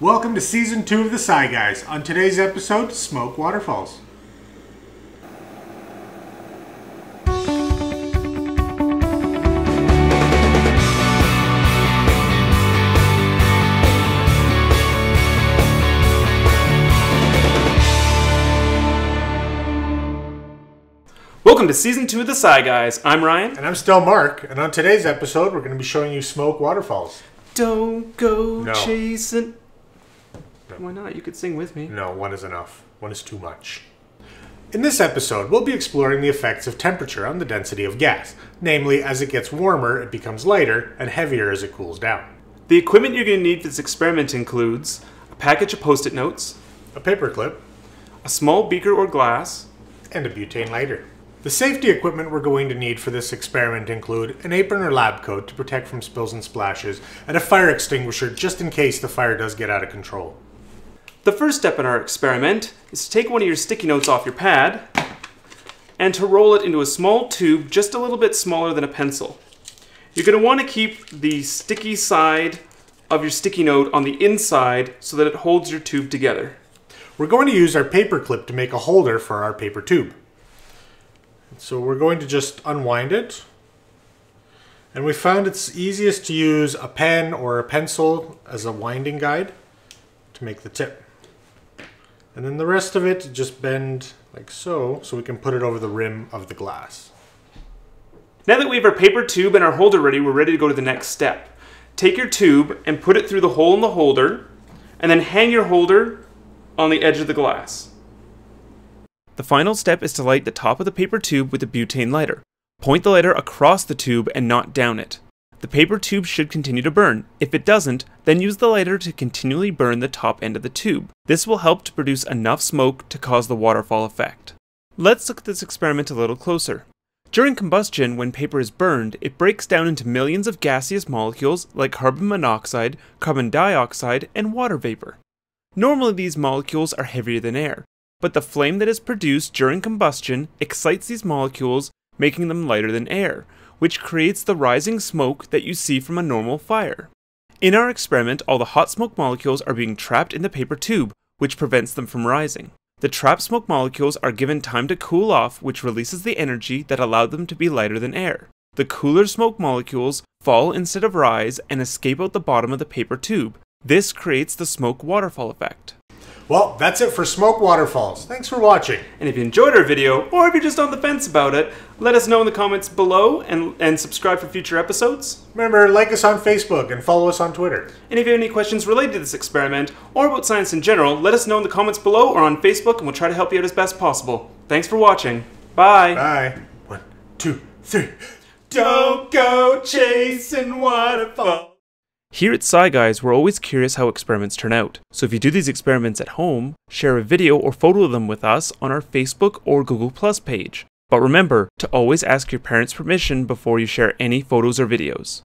Welcome to season two of the Sci Guys. On today's episode, Smoke Waterfalls. Welcome to season two of the Sci Guys. I'm Ryan. And I'm still Mark, and on today's episode, we're going to be showing you Smoke Waterfalls. Don't go No. chasing. Why not? You could sing with me. No, one is enough. One is too much. In this episode, we'll be exploring the effects of temperature on the density of gas. Namely, as it gets warmer, it becomes lighter, and heavier as it cools down. The equipment you're going to need for this experiment includes a package of post it notes, A paperclip, a small beaker or glass, and a butane lighter. The safety equipment we're going to need for this experiment include an apron or lab coat to protect from spills and splashes, and a fire extinguisher just in case the fire does get out of control. The first step in our experiment is to take one of your sticky notes off your pad and to roll it into a small tube just a little bit smaller than a pencil. You're going to want to keep the sticky side of your sticky note on the inside so that it holds your tube together. We're going to use our paper clip to make a holder for our paper tube. So we're going to just unwind it. And we found it's easiest to use a pen or a pencil as a winding guide to make the tip. And then the rest of it just bend like so, so we can put it over the rim of the glass. Now that we have our paper tube and our holder ready, we're ready to go to the next step. Take your tube and put it through the hole in the holder, and then hang your holder on the edge of the glass. The final step is to light the top of the paper tube with a butane lighter. Point the lighter across the tube and not down it. The paper tube should continue to burn. If it doesn't, then use the lighter to continually burn the top end of the tube. This will help to produce enough smoke to cause the waterfall effect. Let's look at this experiment a little closer. During combustion, when paper is burned, it breaks down into millions of gaseous molecules like carbon monoxide, carbon dioxide, and water vapor. Normally, these molecules are heavier than air, but the flame that is produced during combustion excites these molecules, making them lighter than air, which creates the rising smoke that you see from a normal fire. In our experiment, all the hot smoke molecules are being trapped in the paper tube, which prevents them from rising. The trapped smoke molecules are given time to cool off, which releases the energy that allowed them to be lighter than air. The cooler smoke molecules fall instead of rise and escape out the bottom of the paper tube. This creates the smoke waterfall effect. Well, that's it for Smoke Waterfalls. Thanks for watching. And if you enjoyed our video, or if you're just on the fence about it, let us know in the comments below and, and subscribe for future episodes. Remember, like us on Facebook and follow us on Twitter. And if you have any questions related to this experiment, or about science in general, let us know in the comments below or on Facebook and we'll try to help you out as best possible. Thanks for watching. Bye. Bye. One, two, three. Don't go chasing waterfalls. Here at Sci Guys, we're always curious how experiments turn out. So if you do these experiments at home, share a video or photo of them with us on our Facebook or Google Plus page. But remember to always ask your parents' permission before you share any photos or videos.